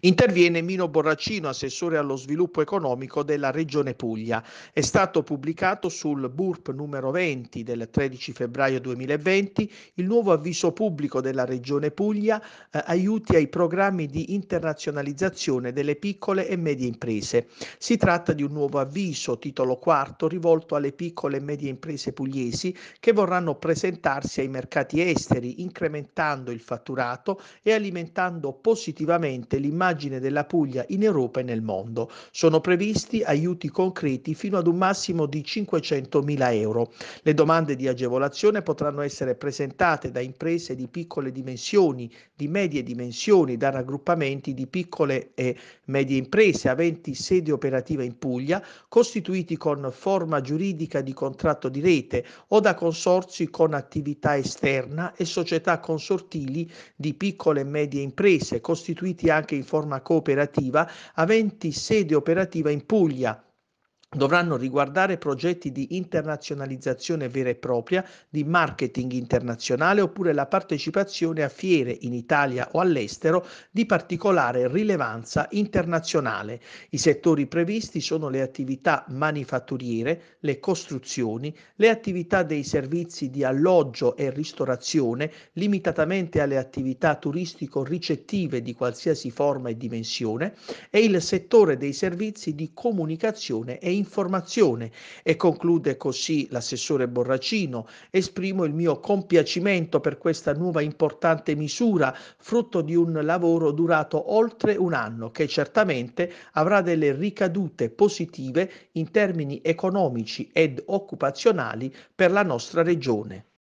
Interviene Mino Borracino, assessore allo sviluppo economico della Regione Puglia. È stato pubblicato sul BURP numero 20 del 13 febbraio 2020 il nuovo avviso pubblico della Regione Puglia eh, aiuti ai programmi di internazionalizzazione delle piccole e medie imprese. Si tratta di un nuovo avviso, titolo quarto, rivolto alle piccole e medie imprese pugliesi che vorranno presentarsi ai mercati esteri, incrementando il fatturato e alimentando positivamente l'immagine l'immagine della Puglia in Europa e nel mondo. Sono previsti aiuti concreti fino ad un massimo di 500.000 euro. Le domande di agevolazione potranno essere presentate da imprese di piccole dimensioni, di medie dimensioni, da raggruppamenti di piccole e medie imprese aventi sede operativa in Puglia, costituiti con forma giuridica di contratto di rete o da consorzi con attività esterna e società consortili di piccole e medie imprese, costituiti anche in forma cooperativa aventi sede operativa in Puglia, dovranno riguardare progetti di internazionalizzazione vera e propria, di marketing internazionale oppure la partecipazione a fiere in Italia o all'estero di particolare rilevanza internazionale. I settori previsti sono le attività manifatturiere, le costruzioni, le attività dei servizi di alloggio e ristorazione, limitatamente alle attività turistico-ricettive di qualsiasi forma e dimensione, e il settore dei servizi di comunicazione e informazione e conclude così l'assessore Borracino. Esprimo il mio compiacimento per questa nuova importante misura, frutto di un lavoro durato oltre un anno che certamente avrà delle ricadute positive in termini economici ed occupazionali per la nostra regione.